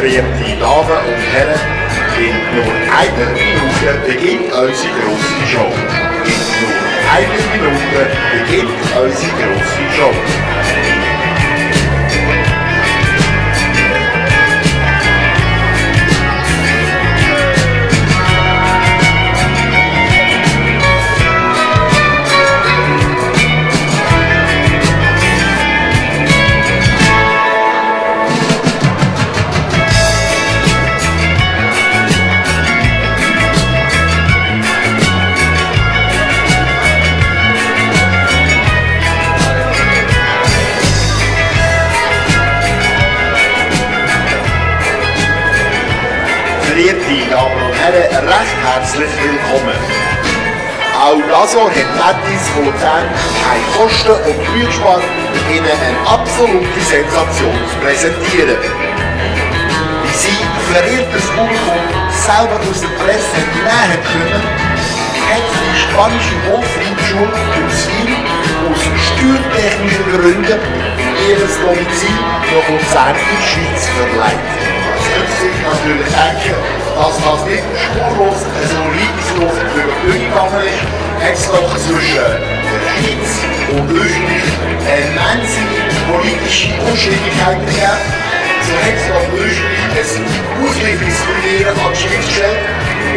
verehrte Damen und Herren, in nur einer Minute beginnt unsere grosse Show. In nur einer Minute beginnt unsere grosse Show. Verehrte Damen und Herren, recht herzlich willkommen. Auch das Jahr hat Mattis von Luzern keine Kosten und Mühe gespart, Ihnen eine absolute Sensation zu präsentieren. Wie Sie verehrtes Publikum selber aus der Presse näher können, hat die spanische Hofreitschule Tutzwil aus steuertechnischen Gründen ihr Domizil nach Luzern in die Schweiz verleiht. Natürlich denken, dass das nicht spurlos so reibungslos über die Bühne gegangen ist, hat es doch zwischen der Schweiz und Österreich immense politische Unstrittigkeiten gegeben. So hat es doch Österreich ein Auslieferungsturnier an die Schweiz gestellt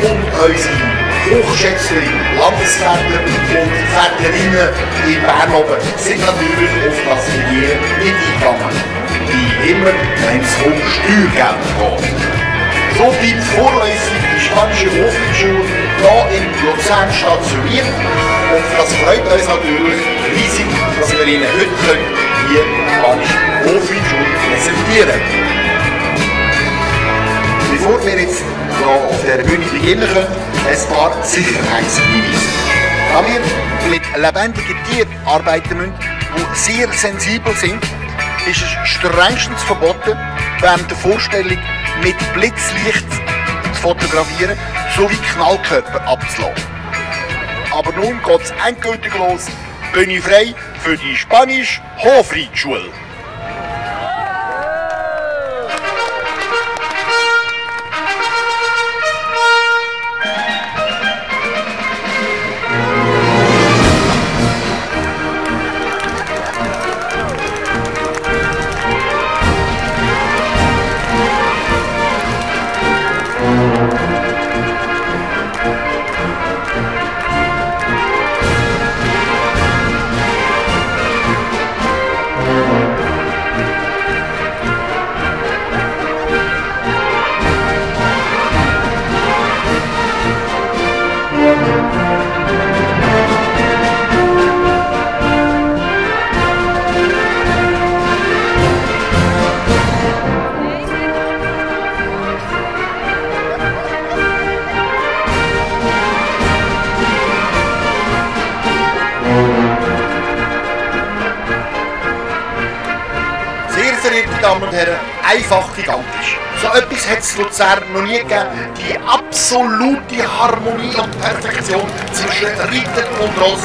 und unsere hochgeschätzte Landesväter und Väterinnen in Bern oben sind natürlich auf das Turnier nicht eingegangen. Wie immer, wenn es um Steuergelder geht. So bleibt vorläufig die spanische Hofschule hier in Luzern stationiert. Und das freut uns natürlich riesig, dass wir Ihnen heute hier die spanische Hofschule präsentieren Bevor wir jetzt hier auf der Bühne beginnen können, ein paar Sicherheitshinweise. Da wir mit lebendigen Tieren arbeiten müssen, die sehr sensibel sind, ist es strengstens verboten, während der Vorstellung mit Blitzlicht zu fotografieren sowie Knallkörper abzulassen. Aber nun geht es endgültig los. Bühne frei für die Spanisch einfach gigantisch. So etwas hat es Luzern noch nie gegeben. Die absolute Harmonie und Perfektion zwischen Ritter und Ross.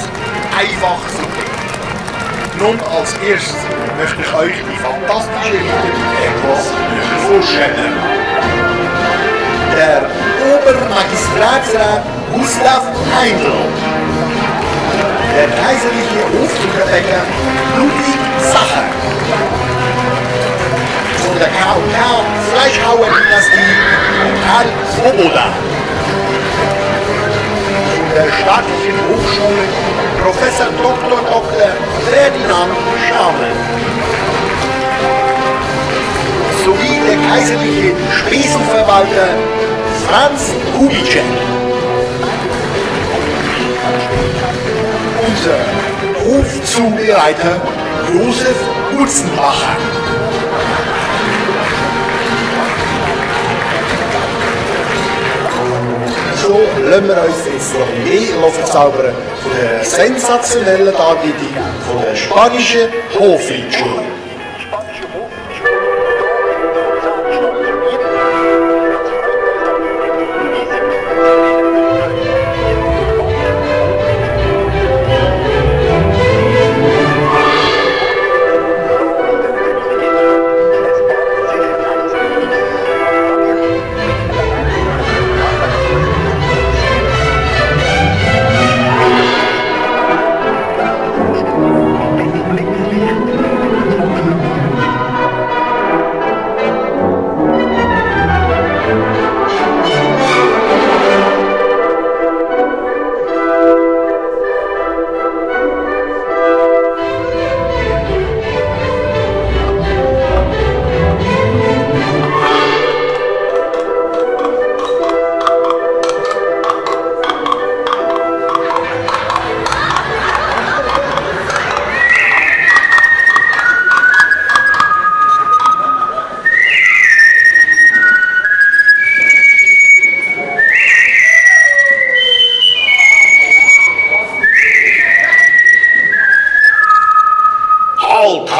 Einfach super. Nun als erstes möchte ich euch die fantastische Ritter etwas vorstellen. Der Obermagistratsrat Gustav Heindl. Der kaiserliche Hofzuckerbäcker Ludwig Sacher der K&K Fleischhauer-Dynastie Karl Svoboda. Der staatlichen Hochschule Professor Dr. Dr. Ferdinand Schame. Sowie der kaiserliche Spesenverwalter Franz Kubitschek. Unser Hofzubereiter Josef Hutzenbacher. Lassen wir uns jetzt noch mehr verzaubern von der sensationellen Darbietung von der spanischen Hofreitschule.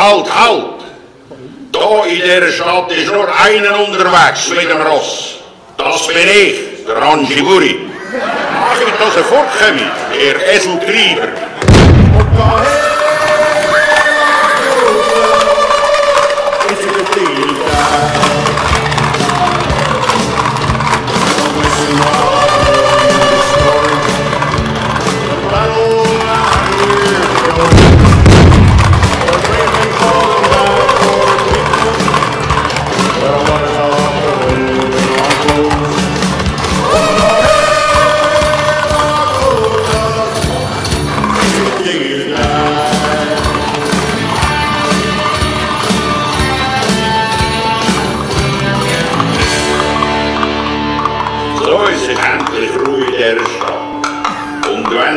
Halt, halt! Da in dieser Stadt ist nur einer unterwegs mit dem Ross. Das bin ich, der Hansi Buri. Mach ich, dass er fortkommt, der Eseltreiber.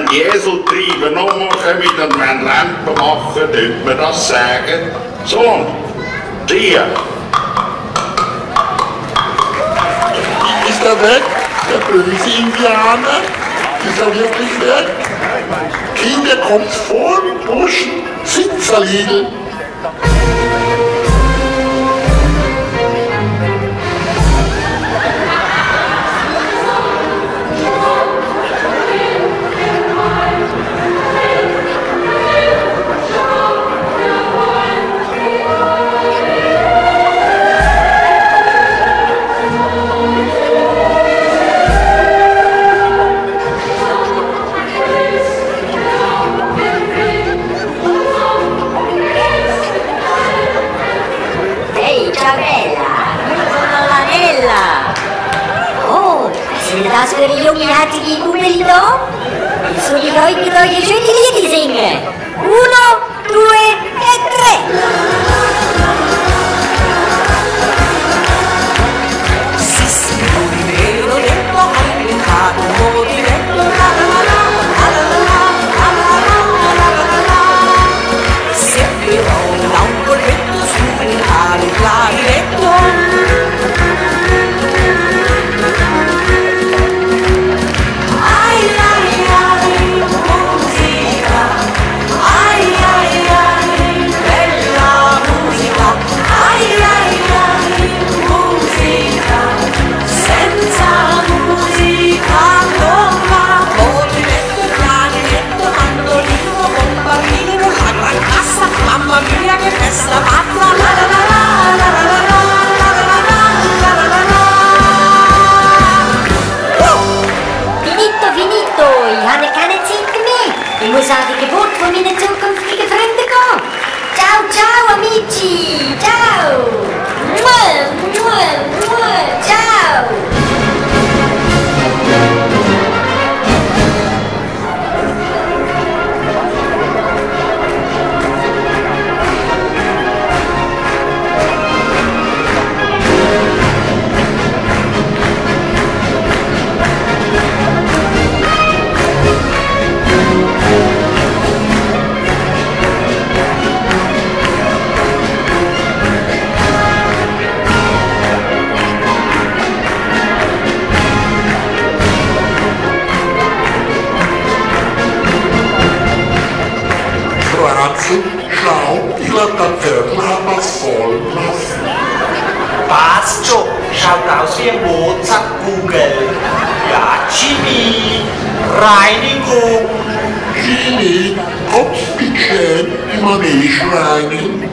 Und wenn die Eseltreiber nochmal kommen und wenn Lampen machen, dürfen wir das sagen. Sohn, siehe, Ist er weg? Der böse Indianer? Ist er wirklich weg? Kinder, kommt vor, Burschen, Sitzerliegel. gösteriyorum ya hadi iyi So belli o. Soruları gidiyor geçiyor nereye diyeceğim ben? Reinigung, Klinik, Obstikern, Immobilien, Reinigung.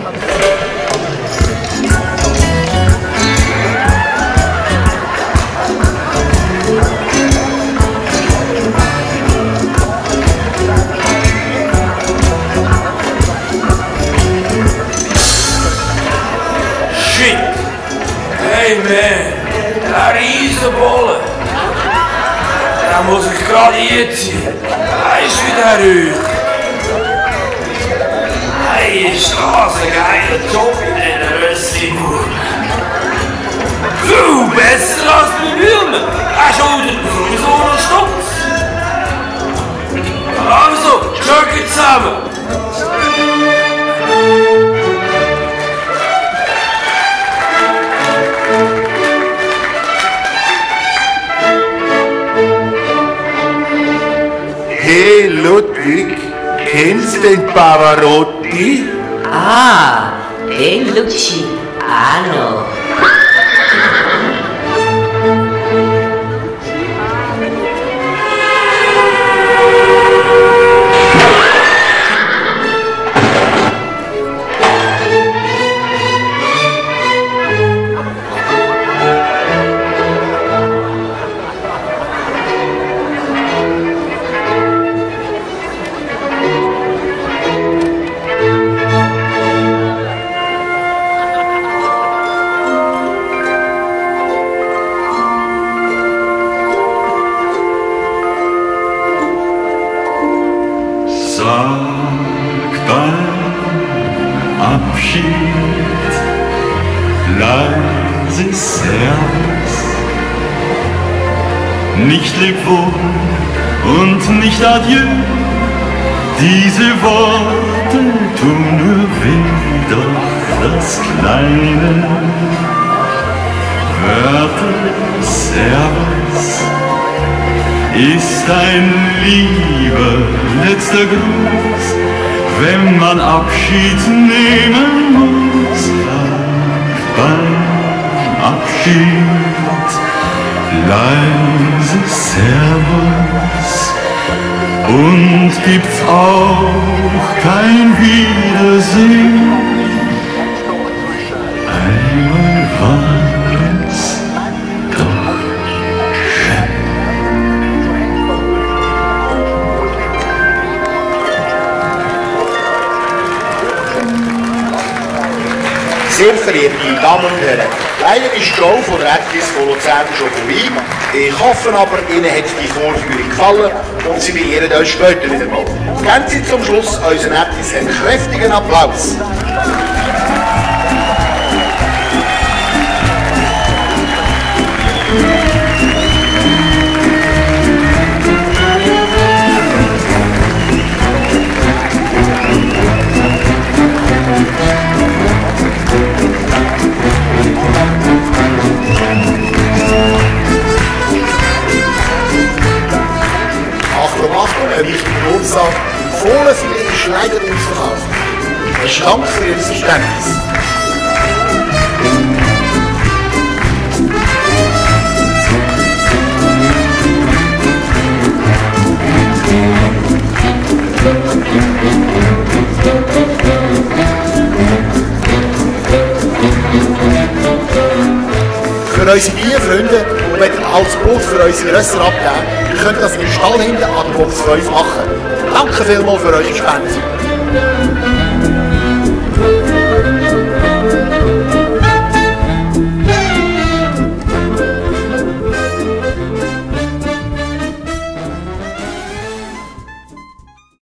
Du bist aus dem Hirn. Du so ein Stumpf. Also, Jerky zusammen. Hey Ludwig, kennst du den Pavarotti? Ah, den Lucci. Ah, no. Und nicht Adieu. Diese Worte tun nur weh, doch das kleine Wörter Servus ist ein lieber letzter Gruß, wenn man Abschied nehmen muss. Beim Abschied leise Servus und gibt's auch kein Wiedersehen. Sehr verehrte Damen und Herren, leider ist die Show von der Actis von Luzern schon vorbei. Ich hoffe aber, Ihnen hat die Vorführung gefallen und Sie beehren uns später wieder mal. Geben Sie zum Schluss unseren Actis einen kräftigen Applaus. Verständnis. Für unsere Bierfreunde, die wollen als Brot für unsere Rösser abgeben, ihr könnt das im Stall hinten an der Box 5 machen. Danke vielmals für eure Spende.